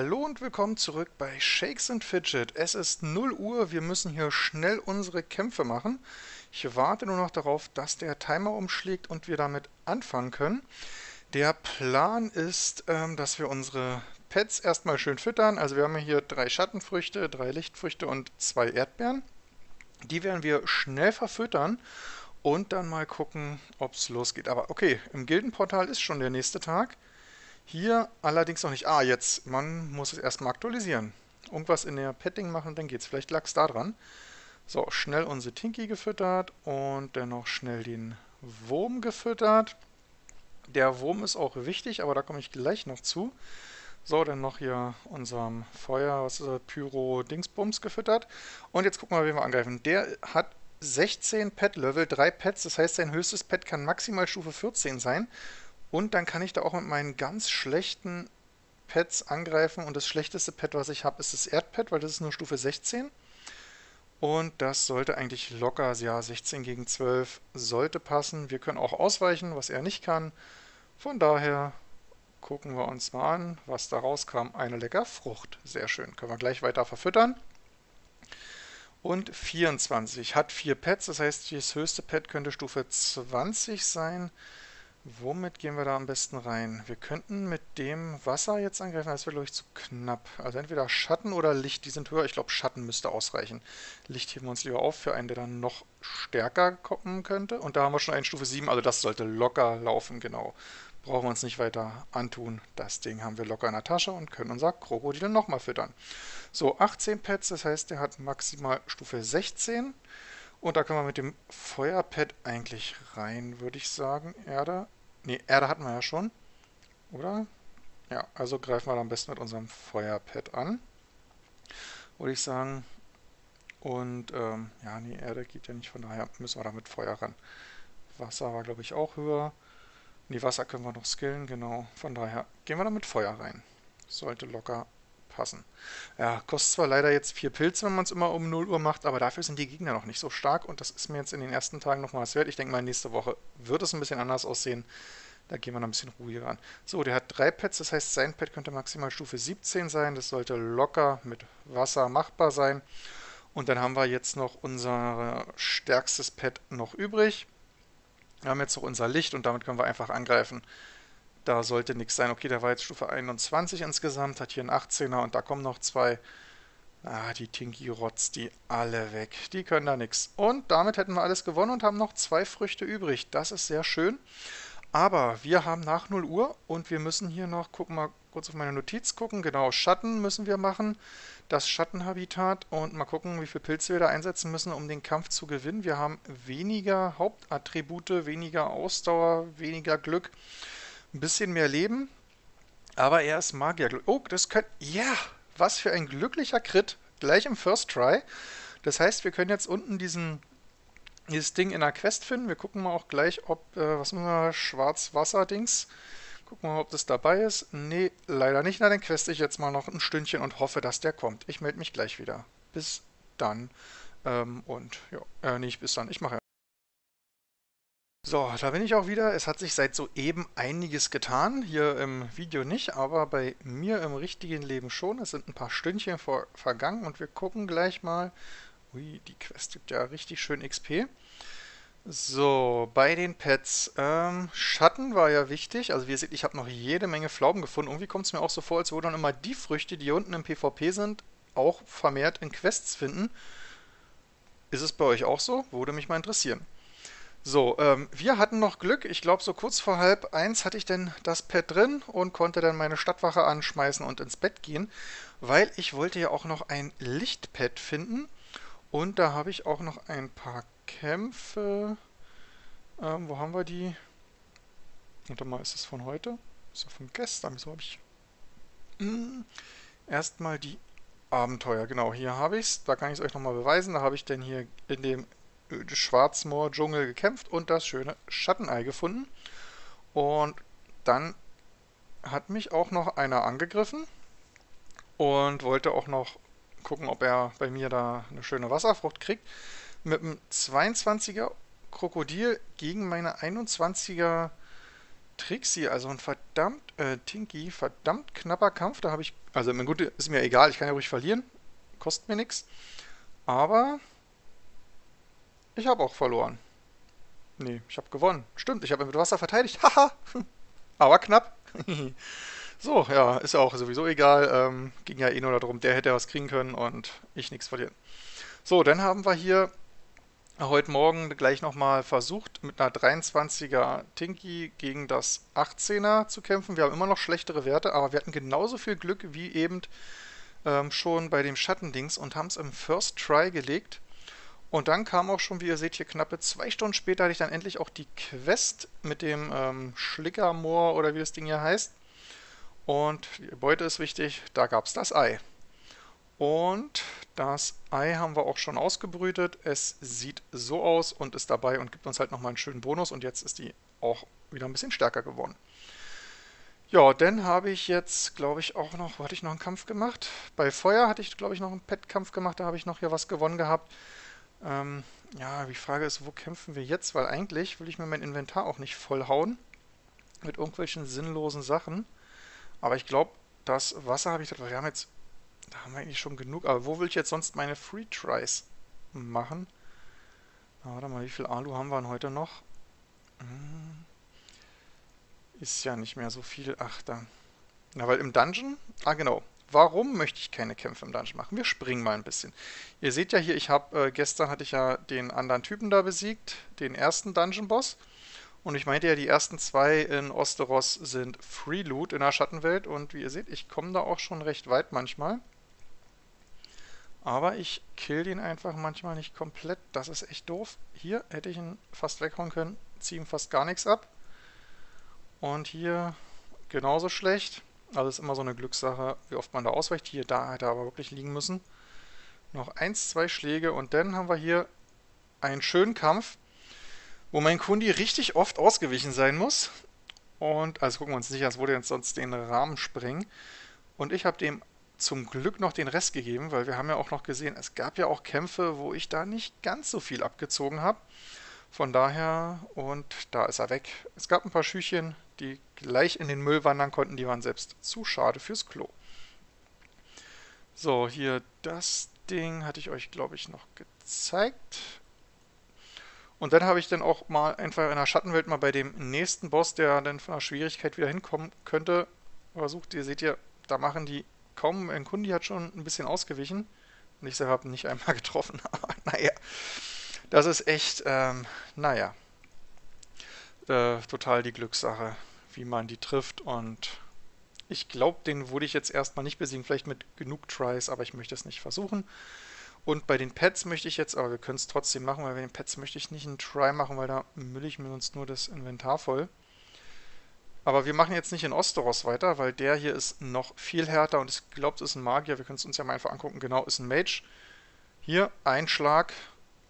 Hallo und willkommen zurück bei Shakes and Fidget. Es ist 0 Uhr, wir müssen hier schnell unsere Kämpfe machen. Ich warte nur noch darauf, dass der Timer umschlägt und wir damit anfangen können. Der Plan ist, ähm, dass wir unsere Pets erstmal schön füttern. Also wir haben hier drei Schattenfrüchte, drei Lichtfrüchte und zwei Erdbeeren. Die werden wir schnell verfüttern und dann mal gucken, ob es losgeht. Aber okay, im Gildenportal ist schon der nächste Tag. Hier allerdings noch nicht. Ah, jetzt, man muss es erstmal aktualisieren. Irgendwas in der Petting machen, dann geht's. Vielleicht lag es da dran. So, schnell unsere Tinky gefüttert und dann noch schnell den Wurm gefüttert. Der Wurm ist auch wichtig, aber da komme ich gleich noch zu. So, dann noch hier unserem Feuer, was ist das, Pyro Dingsbums gefüttert. Und jetzt gucken wir mal, wen wir angreifen. Der hat 16 Pet-Level, 3 Pets, das heißt, sein höchstes Pet kann maximal Stufe 14 sein. Und dann kann ich da auch mit meinen ganz schlechten Pets angreifen. Und das schlechteste Pet, was ich habe, ist das Erdpet, weil das ist nur Stufe 16. Und das sollte eigentlich locker, ja, 16 gegen 12 sollte passen. Wir können auch ausweichen, was er nicht kann. Von daher gucken wir uns mal an, was da rauskam. Eine lecker Frucht. Sehr schön. Können wir gleich weiter verfüttern. Und 24 hat vier Pets, das heißt, das höchste Pet könnte Stufe 20 sein. Womit gehen wir da am besten rein? Wir könnten mit dem Wasser jetzt angreifen, das wäre glaube ich zu knapp. Also entweder Schatten oder Licht, die sind höher. Ich glaube Schatten müsste ausreichen. Licht heben wir uns lieber auf für einen, der dann noch stärker kommen könnte. Und da haben wir schon einen Stufe 7, also das sollte locker laufen, genau. Brauchen wir uns nicht weiter antun. Das Ding haben wir locker in der Tasche und können unser Krokodil nochmal füttern. So, 18 Pets, das heißt, der hat maximal Stufe 16. Und da können wir mit dem Feuerpad eigentlich rein, würde ich sagen. Erde. Ne, Erde hatten wir ja schon. Oder? Ja, also greifen wir am besten mit unserem Feuerpad an. Würde ich sagen. Und, ähm, ja, nee, Erde geht ja nicht, von daher müssen wir da mit Feuer ran. Wasser war, glaube ich, auch höher. Ne, Wasser können wir noch skillen, genau. Von daher gehen wir da mit Feuer rein. Sollte locker passen. Ja, kostet zwar leider jetzt vier Pilze, wenn man es immer um 0 Uhr macht, aber dafür sind die Gegner noch nicht so stark und das ist mir jetzt in den ersten Tagen nochmal was wert. Ich denke mal, nächste Woche wird es ein bisschen anders aussehen. Da gehen wir noch ein bisschen ruhiger an. So, der hat drei Pets, das heißt, sein Pet könnte maximal Stufe 17 sein. Das sollte locker mit Wasser machbar sein. Und dann haben wir jetzt noch unser stärkstes Pet noch übrig. Wir haben jetzt noch unser Licht und damit können wir einfach angreifen. Da sollte nichts sein. Okay, der war jetzt Stufe 21 insgesamt, hat hier einen 18er und da kommen noch zwei. Ah, die Tinky Rotz, die alle weg. Die können da nichts. Und damit hätten wir alles gewonnen und haben noch zwei Früchte übrig. Das ist sehr schön. Aber wir haben nach 0 Uhr und wir müssen hier noch, gucken mal kurz auf meine Notiz gucken. Genau, Schatten müssen wir machen. Das Schattenhabitat und mal gucken, wie viele Pilze wir da einsetzen müssen, um den Kampf zu gewinnen. Wir haben weniger Hauptattribute, weniger Ausdauer, weniger Glück ein bisschen mehr Leben. Aber er ist Magier. Oh, das könnte... Ja, was für ein glücklicher Crit. Gleich im First Try. Das heißt, wir können jetzt unten diesen, dieses Ding in der Quest finden. Wir gucken mal auch gleich, ob... Äh, was müssen wir? Schwarzwasser-Dings. Gucken wir mal, ob das dabei ist. Nee, leider nicht. Na, dann queste ich jetzt mal noch ein Stündchen und hoffe, dass der kommt. Ich melde mich gleich wieder. Bis dann. Ähm, und ja, äh, nicht bis dann. Ich mache so, da bin ich auch wieder. Es hat sich seit soeben einiges getan. Hier im Video nicht, aber bei mir im richtigen Leben schon. Es sind ein paar Stündchen vor, vergangen und wir gucken gleich mal. Ui, die Quest gibt ja richtig schön XP. So, bei den Pets. Ähm, Schatten war ja wichtig. Also wie ihr seht, ich habe noch jede Menge Pflaumen gefunden. Irgendwie kommt es mir auch so vor, als würden dann immer die Früchte, die hier unten im PvP sind, auch vermehrt in Quests finden. Ist es bei euch auch so? Würde mich mal interessieren. So, ähm, wir hatten noch Glück. Ich glaube, so kurz vor halb eins hatte ich denn das Pad drin und konnte dann meine Stadtwache anschmeißen und ins Bett gehen, weil ich wollte ja auch noch ein Lichtpad finden. Und da habe ich auch noch ein paar Kämpfe. Ähm, wo haben wir die? Warte mal, ist das von heute? Ist das von gestern? Wieso habe ich... Hm, erstmal die Abenteuer. Genau, hier habe ich es. Da kann ich es euch nochmal beweisen. Da habe ich denn hier in dem Schwarzmoor-Dschungel gekämpft und das schöne Schattenei gefunden. Und dann hat mich auch noch einer angegriffen und wollte auch noch gucken, ob er bei mir da eine schöne Wasserfrucht kriegt. Mit einem 22er Krokodil gegen meine 21er Trixie, also ein verdammt, äh, Tinky, verdammt knapper Kampf. Da habe ich, also mein gut, ist mir egal, ich kann ja ruhig verlieren. Kostet mir nichts. Aber ich habe auch verloren. Nee, ich habe gewonnen. Stimmt, ich habe mit Wasser verteidigt. Haha. Aber knapp. so, ja, ist auch sowieso egal. Ähm, ging ja eh nur darum, der hätte was kriegen können und ich nichts verlieren. So, dann haben wir hier heute Morgen gleich nochmal versucht, mit einer 23er Tinky gegen das 18er zu kämpfen. Wir haben immer noch schlechtere Werte, aber wir hatten genauso viel Glück wie eben ähm, schon bei dem Schattendings und haben es im First Try gelegt. Und dann kam auch schon, wie ihr seht, hier knappe zwei Stunden später hatte ich dann endlich auch die Quest mit dem ähm, Schlickermoor oder wie das Ding hier heißt. Und die Beute ist wichtig, da gab es das Ei. Und das Ei haben wir auch schon ausgebrütet. Es sieht so aus und ist dabei und gibt uns halt nochmal einen schönen Bonus. Und jetzt ist die auch wieder ein bisschen stärker geworden. Ja, dann habe ich jetzt, glaube ich, auch noch, wo hatte ich noch einen Kampf gemacht? Bei Feuer hatte ich, glaube ich, noch einen Pet-Kampf gemacht. Da habe ich noch hier was gewonnen gehabt. Ähm, ja, die Frage ist, wo kämpfen wir jetzt? Weil eigentlich will ich mir mein Inventar auch nicht vollhauen mit irgendwelchen sinnlosen Sachen. Aber ich glaube, das Wasser habe ich... Wir haben jetzt... Da haben wir eigentlich schon genug. Aber wo will ich jetzt sonst meine Free Tries machen? Na, warte mal, wie viel Alu haben wir denn heute noch? Hm, ist ja nicht mehr so viel. Ach, da. Na, weil im Dungeon... Ah, genau. Warum möchte ich keine Kämpfe im Dungeon machen? Wir springen mal ein bisschen. Ihr seht ja hier, ich habe, äh, gestern hatte ich ja den anderen Typen da besiegt, den ersten Dungeon-Boss. Und ich meinte ja, die ersten zwei in Osteros sind Free Loot in der Schattenwelt. Und wie ihr seht, ich komme da auch schon recht weit manchmal. Aber ich kill den einfach manchmal nicht komplett. Das ist echt doof. Hier hätte ich ihn fast weghauen können. Ziehe ihm fast gar nichts ab. Und hier genauso schlecht. Also ist immer so eine Glückssache, wie oft man da ausweicht. Hier, da hätte er aber wirklich liegen müssen. Noch eins, zwei Schläge und dann haben wir hier einen schönen Kampf, wo mein Kundi richtig oft ausgewichen sein muss. Und, also gucken wir uns nicht an, es würde jetzt sonst den Rahmen sprengen. Und ich habe dem zum Glück noch den Rest gegeben, weil wir haben ja auch noch gesehen, es gab ja auch Kämpfe, wo ich da nicht ganz so viel abgezogen habe. Von daher, und da ist er weg. Es gab ein paar Schüchchen, die gleich in den Müll wandern konnten, die waren selbst zu schade fürs Klo. So, hier das Ding hatte ich euch, glaube ich, noch gezeigt. Und dann habe ich dann auch mal einfach in der Schattenwelt mal bei dem nächsten Boss, der dann von der Schwierigkeit wieder hinkommen könnte, versucht. Ihr seht ja, da machen die kaum, ein Kundi hat schon ein bisschen ausgewichen. Und ich selber habe nicht einmal getroffen. Aber naja, das ist echt, ähm, naja, äh, total die Glückssache wie man die trifft. Und ich glaube, den würde ich jetzt erstmal nicht besiegen, vielleicht mit genug Tries, aber ich möchte es nicht versuchen. Und bei den Pets möchte ich jetzt, aber wir können es trotzdem machen, weil bei den Pets möchte ich nicht einen Try machen, weil da mülle ich mir sonst nur das Inventar voll. Aber wir machen jetzt nicht in Osteros weiter, weil der hier ist noch viel härter und ich glaube, es ist ein Magier. Wir können es uns ja mal einfach angucken. Genau, ist ein Mage. Hier, ein Schlag,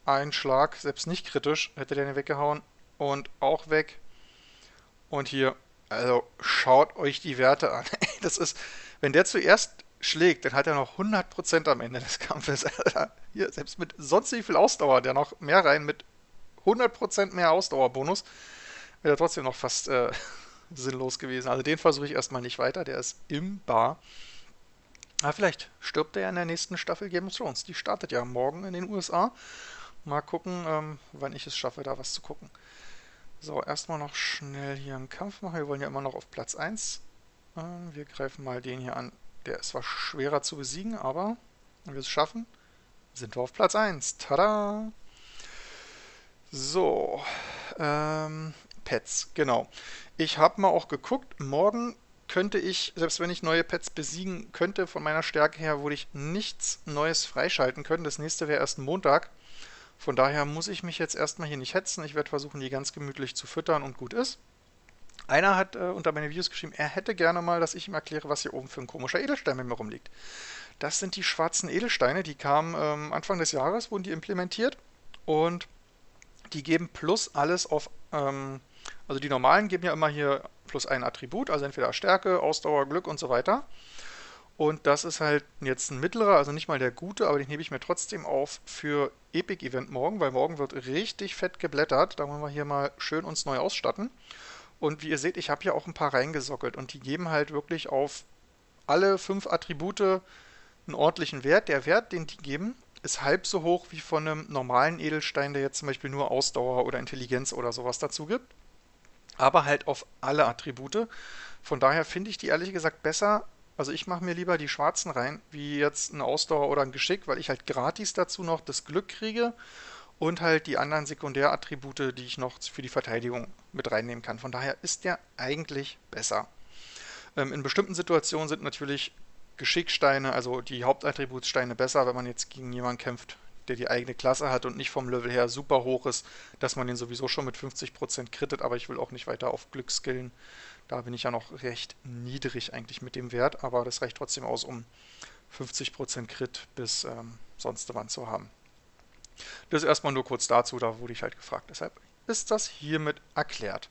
ein Schlag, selbst nicht kritisch, hätte der den weggehauen. Und auch weg. Und hier also schaut euch die Werte an. Das ist, wenn der zuerst schlägt, dann hat er noch 100% am Ende des Kampfes. Hier, selbst mit sonst wie viel Ausdauer, der noch mehr rein mit 100% mehr Ausdauerbonus, wäre er trotzdem noch fast äh, sinnlos gewesen. Also den versuche ich erstmal nicht weiter, der ist im Bar. Aber vielleicht stirbt er ja in der nächsten Staffel Game of Thrones. Die startet ja morgen in den USA. Mal gucken, ähm, wann ich es schaffe, da was zu gucken. So, erstmal noch schnell hier einen Kampf machen. Wir wollen ja immer noch auf Platz 1. Ähm, wir greifen mal den hier an. Der ist zwar schwerer zu besiegen, aber wenn wir es schaffen, sind wir auf Platz 1. Tada! So, ähm, Pets, genau. Ich habe mal auch geguckt, morgen könnte ich, selbst wenn ich neue Pets besiegen könnte, von meiner Stärke her, würde ich nichts Neues freischalten können. Das nächste wäre erst Montag. Von daher muss ich mich jetzt erstmal hier nicht hetzen. Ich werde versuchen, die ganz gemütlich zu füttern und gut ist. Einer hat äh, unter meine Videos geschrieben, er hätte gerne mal, dass ich ihm erkläre, was hier oben für ein komischer Edelstein mit mir rumliegt. Das sind die schwarzen Edelsteine, die kamen ähm, Anfang des Jahres, wurden die implementiert und die geben plus alles auf, ähm, also die normalen geben ja immer hier plus ein Attribut, also entweder Stärke, Ausdauer, Glück und so weiter. Und das ist halt jetzt ein mittlerer, also nicht mal der gute, aber den hebe ich mir trotzdem auf für Epic Event morgen, weil morgen wird richtig fett geblättert. Da wollen wir hier mal schön uns neu ausstatten. Und wie ihr seht, ich habe hier auch ein paar reingesockelt und die geben halt wirklich auf alle fünf Attribute einen ordentlichen Wert. Der Wert, den die geben, ist halb so hoch wie von einem normalen Edelstein, der jetzt zum Beispiel nur Ausdauer oder Intelligenz oder sowas dazu gibt. Aber halt auf alle Attribute. Von daher finde ich die ehrlich gesagt besser. Also ich mache mir lieber die schwarzen rein, wie jetzt eine Ausdauer oder ein Geschick, weil ich halt gratis dazu noch das Glück kriege und halt die anderen Sekundärattribute, die ich noch für die Verteidigung mit reinnehmen kann. Von daher ist der eigentlich besser. Ähm, in bestimmten Situationen sind natürlich Geschicksteine, also die Hauptattributssteine besser, wenn man jetzt gegen jemanden kämpft, der die eigene Klasse hat und nicht vom Level her super hoch ist, dass man den sowieso schon mit 50% krittet, aber ich will auch nicht weiter auf Glück skillen. Da bin ich ja noch recht niedrig eigentlich mit dem Wert, aber das reicht trotzdem aus, um 50% Crit bis ähm, sonst wann zu haben. Das erstmal nur kurz dazu, da wurde ich halt gefragt. Deshalb ist das hiermit erklärt.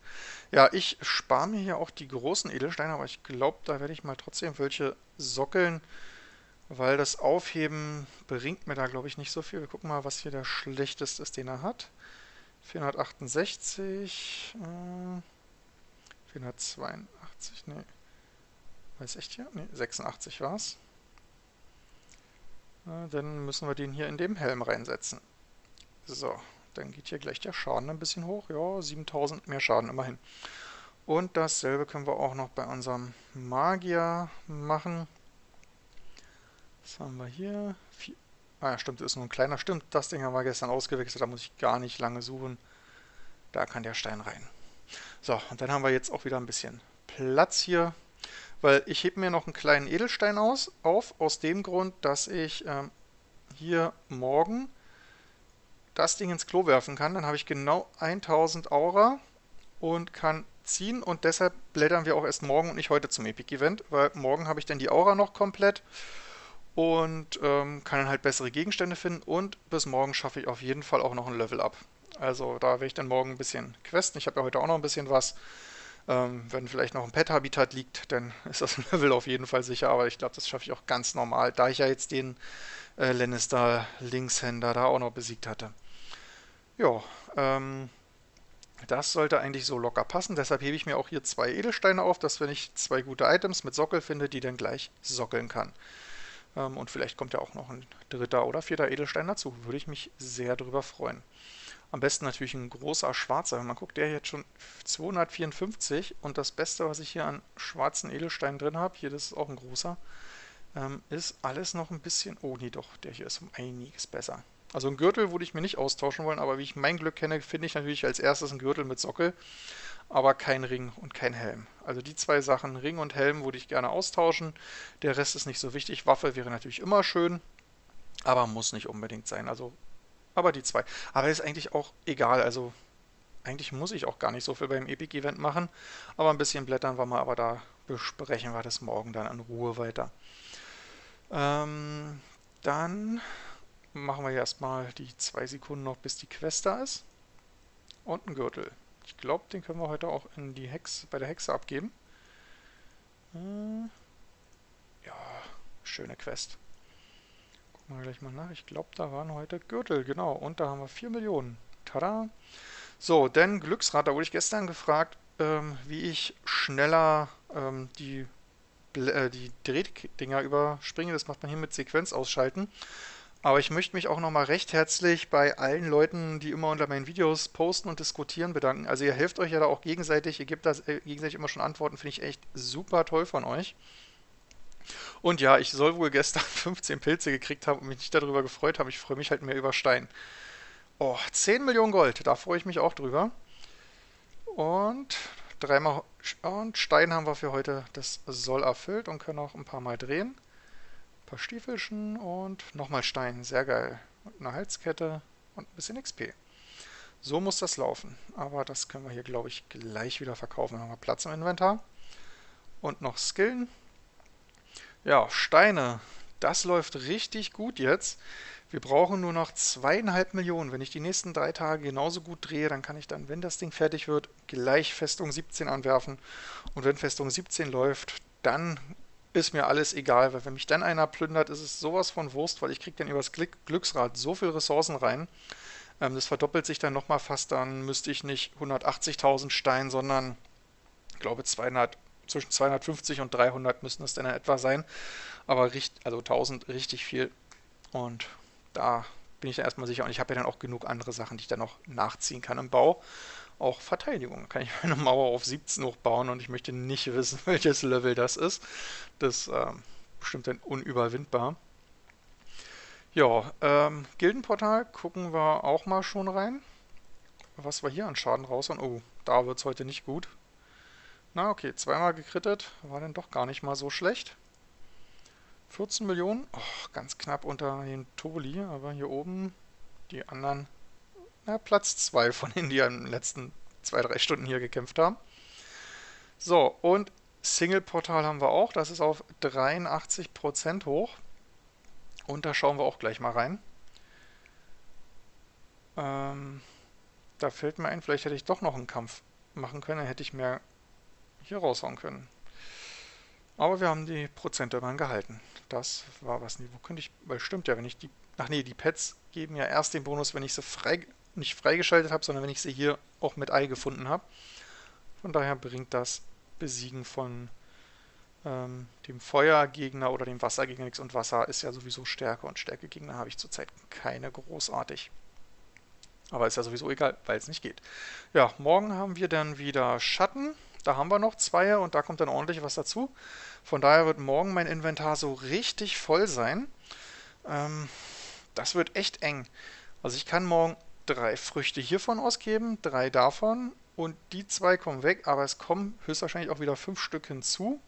Ja, ich spare mir hier auch die großen Edelsteine, aber ich glaube, da werde ich mal trotzdem welche sockeln, weil das Aufheben bringt mir da, glaube ich, nicht so viel. Wir gucken mal, was hier der schlechteste ist, den er hat. 468, äh, 482, ne, weiß echt hier? Ne, 86 war es. Äh, dann müssen wir den hier in dem Helm reinsetzen. So, dann geht hier gleich der Schaden ein bisschen hoch. Ja, 7000 mehr Schaden immerhin. Und dasselbe können wir auch noch bei unserem Magier machen. Was haben wir hier? Vier. Ah ja, stimmt, das ist nur ein kleiner. Stimmt, das Ding haben wir gestern ausgewechselt. Da muss ich gar nicht lange suchen. Da kann der Stein rein. So, und dann haben wir jetzt auch wieder ein bisschen Platz hier. Weil ich hebe mir noch einen kleinen Edelstein aus, auf, aus dem Grund, dass ich ähm, hier morgen das Ding ins Klo werfen kann, dann habe ich genau 1000 Aura und kann ziehen und deshalb blättern wir auch erst morgen und nicht heute zum Epic Event, weil morgen habe ich dann die Aura noch komplett und ähm, kann dann halt bessere Gegenstände finden und bis morgen schaffe ich auf jeden Fall auch noch ein Level up. Also da werde ich dann morgen ein bisschen questen. Ich habe ja heute auch noch ein bisschen was. Ähm, wenn vielleicht noch ein Pet-Habitat liegt, dann ist das Level auf jeden Fall sicher, aber ich glaube, das schaffe ich auch ganz normal, da ich ja jetzt den äh, Lannister Linkshänder da auch noch besiegt hatte. Ja, ähm, das sollte eigentlich so locker passen. Deshalb hebe ich mir auch hier zwei Edelsteine auf, dass wenn ich zwei gute Items mit Sockel finde, die dann gleich sockeln kann. Ähm, und vielleicht kommt ja auch noch ein dritter oder vierter Edelstein dazu. Würde ich mich sehr darüber freuen. Am besten natürlich ein großer schwarzer. Man guckt, der jetzt schon 254 und das Beste, was ich hier an schwarzen Edelsteinen drin habe, hier das ist auch ein großer, ähm, ist alles noch ein bisschen... Oh nee, doch, der hier ist um einiges besser. Also ein Gürtel würde ich mir nicht austauschen wollen, aber wie ich mein Glück kenne, finde ich natürlich als erstes einen Gürtel mit Sockel, aber kein Ring und kein Helm. Also die zwei Sachen, Ring und Helm, würde ich gerne austauschen. Der Rest ist nicht so wichtig. Waffe wäre natürlich immer schön, aber muss nicht unbedingt sein. Also, aber die zwei. Aber ist eigentlich auch egal. Also eigentlich muss ich auch gar nicht so viel beim Epic Event machen. Aber ein bisschen blättern wir mal, aber da besprechen wir das morgen dann in Ruhe weiter. Ähm, dann machen wir erstmal die zwei Sekunden noch, bis die Quest da ist. Und ein Gürtel. Ich glaube, den können wir heute auch in die Hex, bei der Hexe abgeben. Äh, ja, schöne Quest. Gucken wir gleich mal nach. Ich glaube, da waren heute Gürtel, genau. Und da haben wir 4 Millionen. Tada! So, denn Glücksrad, da wurde ich gestern gefragt, ähm, wie ich schneller ähm, die, äh, die Drehdinger überspringe. Das macht man hier mit Sequenz ausschalten. Aber ich möchte mich auch nochmal recht herzlich bei allen Leuten, die immer unter meinen Videos posten und diskutieren, bedanken. Also ihr helft euch ja da auch gegenseitig, ihr gebt da äh, gegenseitig immer schon Antworten, finde ich echt super toll von euch. Und ja, ich soll wohl gestern 15 Pilze gekriegt haben und mich nicht darüber gefreut haben. Ich freue mich halt mehr über Stein. Oh, 10 Millionen Gold, da freue ich mich auch drüber. Und dreimal und Stein haben wir für heute. Das soll erfüllt und können auch ein paar Mal drehen paar Stiefelchen und nochmal Stein. Sehr geil. Und eine Halskette und ein bisschen XP. So muss das laufen. Aber das können wir hier, glaube ich, gleich wieder verkaufen. Dann haben wir Platz im Inventar. Und noch Skillen. Ja, Steine. Das läuft richtig gut jetzt. Wir brauchen nur noch zweieinhalb Millionen. Wenn ich die nächsten drei Tage genauso gut drehe, dann kann ich dann, wenn das Ding fertig wird, gleich Festung 17 anwerfen. Und wenn Festung 17 läuft, dann ist mir alles egal, weil wenn mich dann einer plündert, ist es sowas von Wurst, weil ich kriege dann übers Glücksrad so viel Ressourcen rein. Ähm, das verdoppelt sich dann nochmal fast, dann müsste ich nicht 180.000 Stein, sondern glaube 200, zwischen 250 und 300 müssen es dann in etwa sein. Aber richtig, also 1000 richtig viel. Und da bin ich dann erstmal sicher. Und ich habe ja dann auch genug andere Sachen, die ich dann noch nachziehen kann im Bau. Auch Verteidigung. Kann ich meine Mauer auf 17 hochbauen und ich möchte nicht wissen, welches Level das ist. Das ist ähm, bestimmt dann unüberwindbar. Ja, ähm, Gildenportal gucken wir auch mal schon rein. Was wir hier an Schaden raushauen. Oh, da wird es heute nicht gut. Na okay, zweimal gekrittet. War dann doch gar nicht mal so schlecht. 14 Millionen. Oh, ganz knapp unter den Toli, aber hier oben die anderen. Na, Platz 2 von denen, die in den letzten 2-3 Stunden hier gekämpft haben. So, und Single-Portal haben wir auch. Das ist auf 83% hoch. Und da schauen wir auch gleich mal rein. Ähm, da fällt mir ein, vielleicht hätte ich doch noch einen Kampf machen können. Dann hätte ich mehr hier raushauen können. Aber wir haben die Prozente immerhin gehalten. Das war was. Wo könnte ich... Weil stimmt ja, wenn ich die... Ach nee, die Pets geben ja erst den Bonus, wenn ich sie frei, nicht freigeschaltet habe, sondern wenn ich sie hier auch mit Ei gefunden habe. Von daher bringt das Besiegen von ähm, dem Feuergegner oder dem Wassergegner nichts. Und Wasser ist ja sowieso Stärke und Stärkegegner habe ich zurzeit keine großartig. Aber ist ja sowieso egal, weil es nicht geht. Ja, morgen haben wir dann wieder Schatten. Da haben wir noch zwei und da kommt dann ordentlich was dazu. Von daher wird morgen mein Inventar so richtig voll sein. Ähm, das wird echt eng. Also ich kann morgen drei Früchte hiervon ausgeben, drei davon und die zwei kommen weg, aber es kommen höchstwahrscheinlich auch wieder fünf Stück hinzu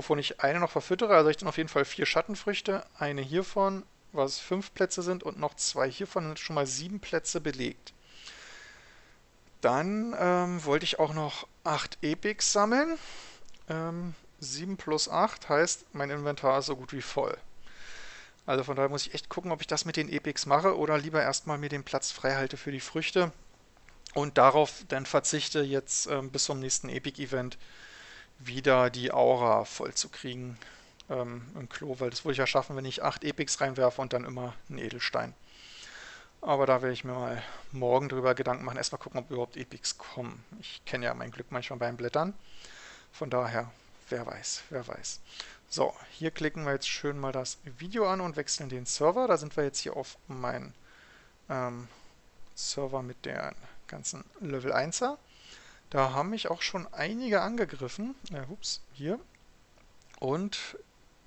wovon ich eine noch verfüttere. Also ich dann auf jeden Fall vier Schattenfrüchte, eine hiervon, was fünf Plätze sind, und noch zwei hiervon sind schon mal sieben Plätze belegt. Dann ähm, wollte ich auch noch acht Epics sammeln. Ähm, 7 plus 8 heißt, mein Inventar ist so gut wie voll. Also von daher muss ich echt gucken, ob ich das mit den Epics mache oder lieber erstmal mir den Platz frei halte für die Früchte und darauf dann verzichte jetzt ähm, bis zum nächsten Epic-Event wieder die Aura voll zu kriegen ähm, im Klo, weil das würde ich ja schaffen, wenn ich 8 Epics reinwerfe und dann immer einen Edelstein. Aber da werde ich mir mal morgen drüber Gedanken machen. Erstmal gucken, ob überhaupt Epics kommen. Ich kenne ja mein Glück manchmal beim Blättern. Von daher, wer weiß, wer weiß. So, hier klicken wir jetzt schön mal das Video an und wechseln den Server. Da sind wir jetzt hier auf meinen ähm, Server mit der ganzen Level 1er. Da haben mich auch schon einige angegriffen. Äh, ups, hier. Und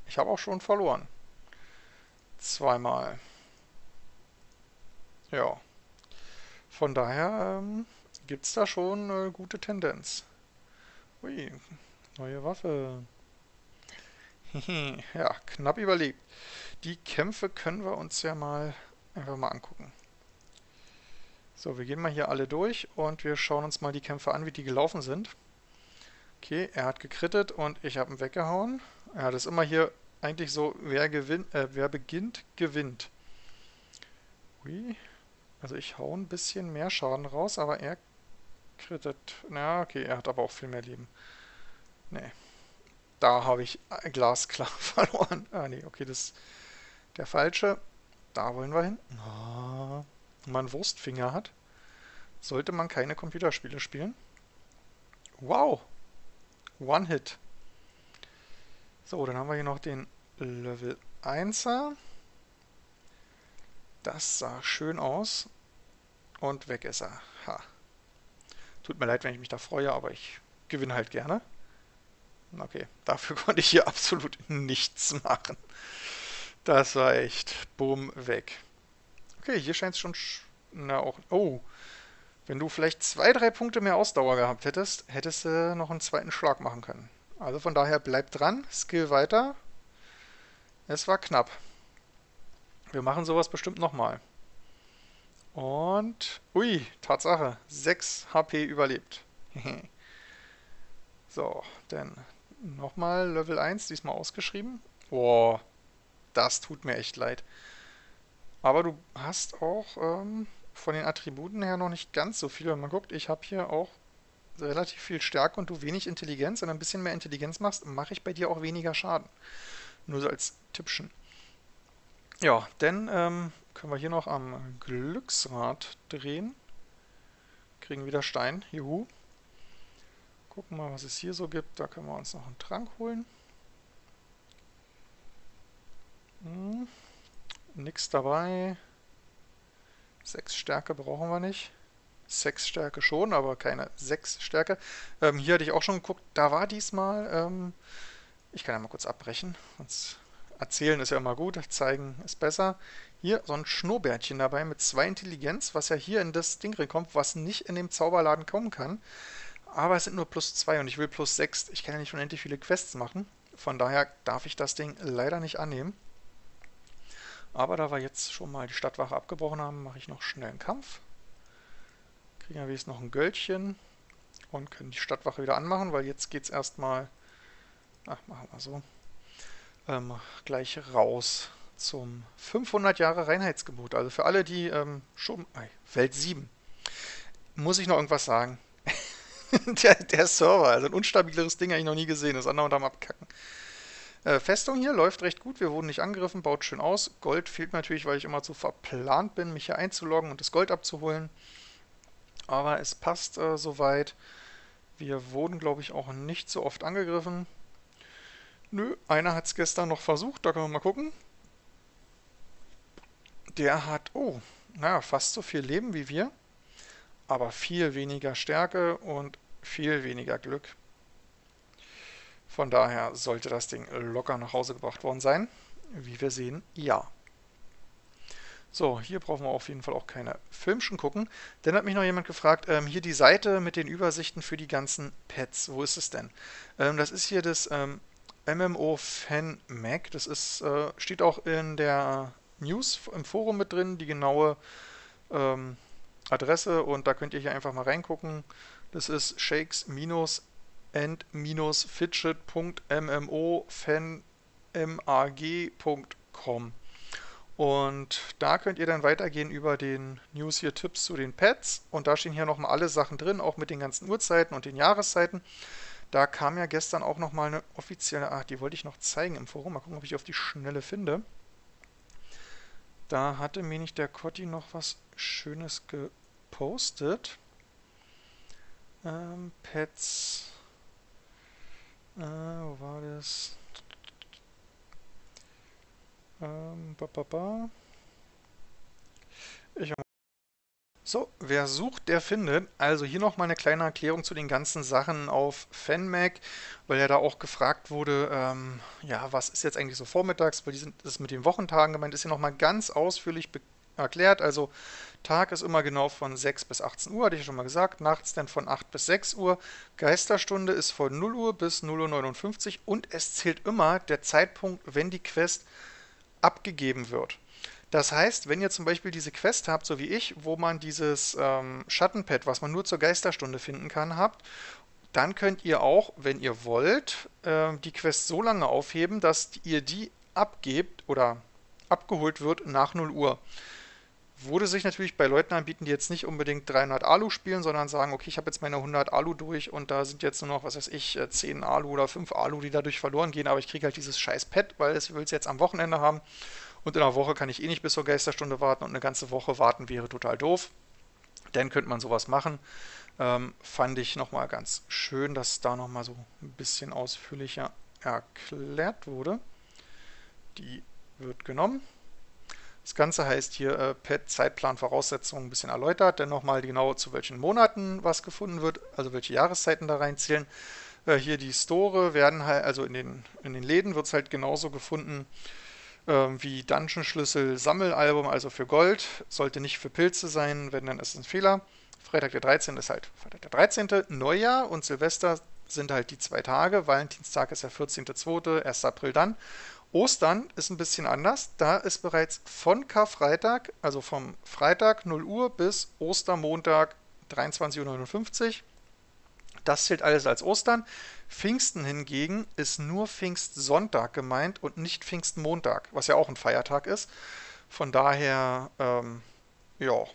ich habe auch schon verloren. Zweimal. Ja. Von daher ähm, gibt es da schon eine gute Tendenz. Ui, neue Waffe. ja, knapp überlebt. Die Kämpfe können wir uns ja mal einfach mal angucken. So, wir gehen mal hier alle durch und wir schauen uns mal die Kämpfe an, wie die gelaufen sind. Okay, er hat gekrittet und ich habe ihn weggehauen. Ja, das ist immer hier eigentlich so, wer, gewinnt, äh, wer beginnt, gewinnt. Ui. Also ich hau ein bisschen mehr Schaden raus, aber er krittet. Na, okay, er hat aber auch viel mehr Leben. Nee. Da habe ich glasklar verloren. Ah, nee, okay, das ist der falsche. Da wollen wir hin. Oh man Wurstfinger hat, sollte man keine Computerspiele spielen. Wow! One-Hit. So, dann haben wir hier noch den Level 1er. Das sah schön aus. Und weg ist er. Ha. Tut mir leid, wenn ich mich da freue, aber ich gewinne halt gerne. Okay, dafür konnte ich hier absolut nichts machen. Das war echt bumm weg. Okay, hier scheint es schon... Na, auch... Oh, wenn du vielleicht zwei, drei Punkte mehr Ausdauer gehabt hättest, hättest du noch einen zweiten Schlag machen können. Also von daher bleib dran, Skill weiter. Es war knapp. Wir machen sowas bestimmt nochmal. Und... Ui, Tatsache. 6 HP überlebt. so, dann nochmal Level 1, diesmal ausgeschrieben. Boah, das tut mir echt leid. Aber du hast auch ähm, von den Attributen her noch nicht ganz so viel. Wenn man guckt, ich habe hier auch relativ viel Stärke und du wenig Intelligenz. Wenn du ein bisschen mehr Intelligenz machst, mache ich bei dir auch weniger Schaden. Nur so als Tippchen. Ja, dann ähm, können wir hier noch am Glücksrad drehen. Kriegen wieder Stein. Juhu. Gucken mal, was es hier so gibt. Da können wir uns noch einen Trank holen. Hm. Nix dabei. Sechs Stärke brauchen wir nicht. Sechs Stärke schon, aber keine sechs Stärke. Ähm, hier hatte ich auch schon geguckt, da war diesmal, ähm, ich kann ja mal kurz abbrechen, sonst erzählen ist ja immer gut, zeigen ist besser. Hier so ein Schnurrbärtchen dabei mit zwei Intelligenz, was ja hier in das Ding reinkommt, was nicht in dem Zauberladen kommen kann. Aber es sind nur plus zwei und ich will plus sechs. Ich kann ja nicht unendlich viele Quests machen. Von daher darf ich das Ding leider nicht annehmen. Aber da wir jetzt schon mal die Stadtwache abgebrochen haben, mache ich noch schnell einen Kampf. Kriegen wir wenigstens noch ein Göldchen und können die Stadtwache wieder anmachen, weil jetzt geht es erstmal, ach, machen wir so, ähm, gleich raus zum 500 Jahre Reinheitsgebot. Also für alle, die ähm, schon, äh, Welt 7, muss ich noch irgendwas sagen. der, der, Server, also ein unstabileres Ding habe ich noch nie gesehen, das andere am Abkacken. Äh, Festung hier läuft recht gut, wir wurden nicht angegriffen, baut schön aus. Gold fehlt natürlich, weil ich immer zu verplant bin, mich hier einzuloggen und das Gold abzuholen. Aber es passt äh, soweit. Wir wurden, glaube ich, auch nicht so oft angegriffen. Nö, einer hat es gestern noch versucht, da können wir mal gucken. Der hat, oh, naja, fast so viel Leben wie wir, aber viel weniger Stärke und viel weniger Glück. Von daher sollte das Ding locker nach Hause gebracht worden sein. Wie wir sehen, ja. So, hier brauchen wir auf jeden Fall auch keine Filmchen gucken. Dann hat mich noch jemand gefragt, ähm, hier die Seite mit den Übersichten für die ganzen Pets, wo ist es denn? Ähm, das ist hier das ähm, MMO Fan Mac. Das ist, äh, steht auch in der News im Forum mit drin, die genaue ähm, Adresse und da könnt ihr hier einfach mal reingucken. Das ist shakes- and-fidget.mmo-fan-mag.com. Und da könnt ihr dann weitergehen über den News hier Tipps zu den Pads. Und da stehen hier nochmal alle Sachen drin, auch mit den ganzen Uhrzeiten und den Jahreszeiten. Da kam ja gestern auch nochmal eine offizielle, ach, die wollte ich noch zeigen im Forum. Mal gucken, ob ich auf die Schnelle finde. Da hatte mir nicht der Cotti noch was Schönes gepostet. Ähm, Pets. Äh, wo war das? Ähm, ba, ba, ba. Ich so, wer sucht, der findet. Also hier nochmal eine kleine Erklärung zu den ganzen Sachen auf FanMac, weil ja da auch gefragt wurde, ähm, ja, was ist jetzt eigentlich so vormittags, weil die sind, das ist mit den Wochentagen gemeint, ist hier nochmal ganz ausführlich erklärt. Also Tag ist immer genau von 6 bis 18 Uhr, hatte ich schon mal gesagt. Nachts dann von 8 bis 6 Uhr. Geisterstunde ist von 0 Uhr bis 0.59 Uhr und es zählt immer der Zeitpunkt, wenn die Quest abgegeben wird. Das heißt, wenn ihr zum Beispiel diese Quest habt, so wie ich, wo man dieses ähm, Schattenpad, was man nur zur Geisterstunde finden kann, habt, dann könnt ihr auch, wenn ihr wollt, äh, die Quest so lange aufheben, dass ihr die abgebt oder abgeholt wird nach 0 Uhr. Würde sich natürlich bei Leuten anbieten, die jetzt nicht unbedingt 300 Alu spielen, sondern sagen, okay, ich habe jetzt meine 100 Alu durch und da sind jetzt nur noch, was weiß ich, 10 äh, Alu oder 5 Alu, die dadurch verloren gehen, aber ich kriege halt dieses scheiß Pad, weil ich will es jetzt am Wochenende haben und in einer Woche kann ich eh nicht bis zur Geisterstunde warten und eine ganze Woche warten wäre total doof. Dann könnte man sowas machen. Ähm, fand ich nochmal ganz schön, dass da nochmal so ein bisschen ausführlicher erklärt wurde. Die wird genommen. Das Ganze heißt hier äh, PET Zeitplan Voraussetzungen ein bisschen erläutert, dann nochmal genau zu welchen Monaten was gefunden wird, also welche Jahreszeiten da reinzählen. Äh, hier die Store werden halt, also in den, in den Läden wird es halt genauso gefunden, wie Dungeon-Schlüssel Sammelalbum, also für Gold. Sollte nicht für Pilze sein, wenn dann ist es ein Fehler. Freitag der 13. ist halt Freitag der 13. Neujahr und Silvester sind halt die zwei Tage. Valentinstag ist der 14.2., 1. April dann. Ostern ist ein bisschen anders. Da ist bereits von Karfreitag, also vom Freitag 0 Uhr bis Ostermontag 23.59 Uhr. Das zählt alles als Ostern. Pfingsten hingegen ist nur Pfingstsonntag gemeint und nicht Pfingstmontag, was ja auch ein Feiertag ist. Von daher, ähm, ja,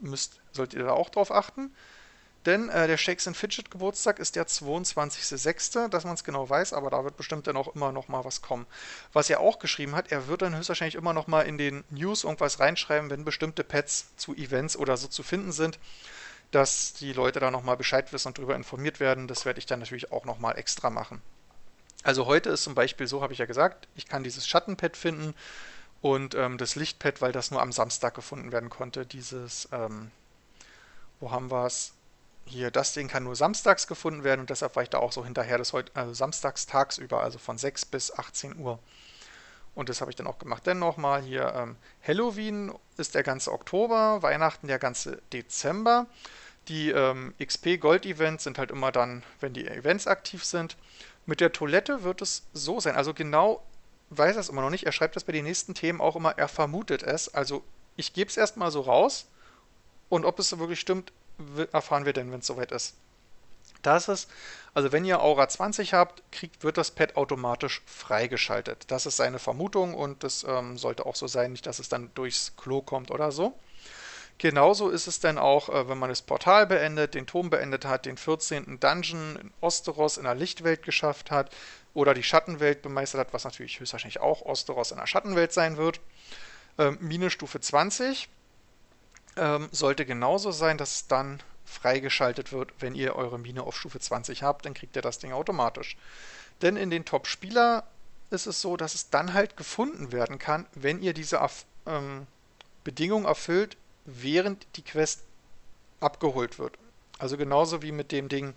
müsst, solltet ihr da auch drauf achten. Denn äh, der Shakes and Fidget Geburtstag ist der 22.06., dass man es genau weiß, aber da wird bestimmt dann auch immer noch mal was kommen. Was er auch geschrieben hat, er wird dann höchstwahrscheinlich immer noch mal in den News irgendwas reinschreiben, wenn bestimmte Pets zu Events oder so zu finden sind. Dass die Leute da nochmal Bescheid wissen und darüber informiert werden. Das werde ich dann natürlich auch nochmal extra machen. Also heute ist zum Beispiel so, habe ich ja gesagt, ich kann dieses Schattenpad finden und ähm, das Lichtpad, weil das nur am Samstag gefunden werden konnte. Dieses, ähm, wo haben wir es? Hier, das Ding kann nur samstags gefunden werden und deshalb war ich da auch so hinterher, das heute, also samstags tagsüber, also von 6 bis 18 Uhr. Und das habe ich dann auch gemacht. Dann nochmal hier ähm, Halloween ist der ganze Oktober, Weihnachten der ganze Dezember. Die ähm, XP Gold Events sind halt immer dann, wenn die Events aktiv sind. Mit der Toilette wird es so sein. Also genau weiß er es immer noch nicht. Er schreibt das bei den nächsten Themen auch immer, er vermutet es. Also ich gebe es erstmal so raus. Und ob es wirklich stimmt, erfahren wir dann, wenn es soweit ist. Das ist, also wenn ihr Aura 20 habt, kriegt, wird das Pad automatisch freigeschaltet. Das ist seine Vermutung und das ähm, sollte auch so sein, nicht, dass es dann durchs Klo kommt oder so. Genauso ist es dann auch, äh, wenn man das Portal beendet, den Turm beendet hat, den 14. Dungeon in Osteros in der Lichtwelt geschafft hat oder die Schattenwelt bemeistert hat, was natürlich höchstwahrscheinlich auch Osteros in der Schattenwelt sein wird. Ähm, Mine Stufe 20 ähm, sollte genauso sein, dass es dann freigeschaltet wird, wenn ihr eure Mine auf Stufe 20 habt, dann kriegt ihr das Ding automatisch. Denn in den Top-Spieler ist es so, dass es dann halt gefunden werden kann, wenn ihr diese ähm, Bedingung erfüllt, während die Quest abgeholt wird. Also genauso wie mit dem Ding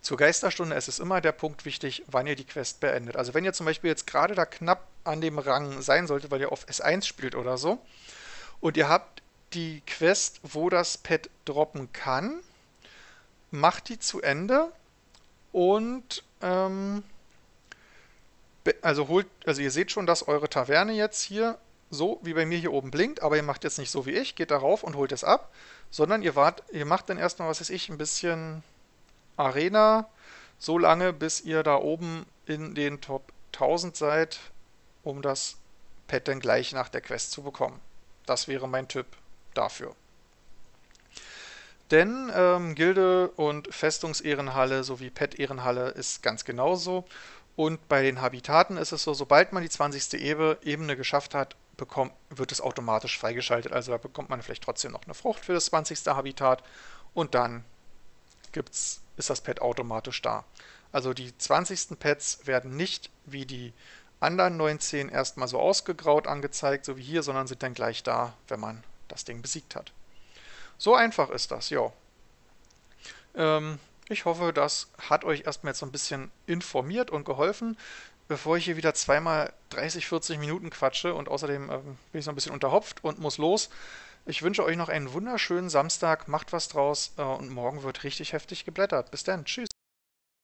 zur Geisterstunde, es ist immer der Punkt wichtig, wann ihr die Quest beendet. Also wenn ihr zum Beispiel jetzt gerade da knapp an dem Rang sein solltet, weil ihr auf S1 spielt oder so, und ihr habt die Quest, wo das Pad droppen kann, macht die zu Ende und ähm, also holt, also ihr seht schon, dass eure Taverne jetzt hier so wie bei mir hier oben blinkt, aber ihr macht jetzt nicht so wie ich, geht darauf und holt es ab, sondern ihr wart, ihr macht dann erstmal, was weiß ich, ein bisschen Arena, so lange, bis ihr da oben in den Top 1000 seid, um das Pad dann gleich nach der Quest zu bekommen. Das wäre mein Tipp dafür. Denn ähm, Gilde und Festungsehrenhalle sowie Pet-Ehrenhalle ist ganz genauso. Und bei den Habitaten ist es so, sobald man die 20. Ebene geschafft hat, bekommt, wird es automatisch freigeschaltet. Also da bekommt man vielleicht trotzdem noch eine Frucht für das 20. Habitat und dann gibt's, ist das Pet automatisch da. Also die 20. Pets werden nicht wie die anderen 19 erstmal so ausgegraut angezeigt, so wie hier, sondern sind dann gleich da, wenn man das Ding besiegt hat. So einfach ist das, ja. Ähm, ich hoffe, das hat euch erstmal jetzt so ein bisschen informiert und geholfen, bevor ich hier wieder zweimal 30, 40 Minuten quatsche und außerdem ähm, bin ich so ein bisschen unterhopft und muss los. Ich wünsche euch noch einen wunderschönen Samstag, macht was draus äh, und morgen wird richtig heftig geblättert. Bis dann, tschüss.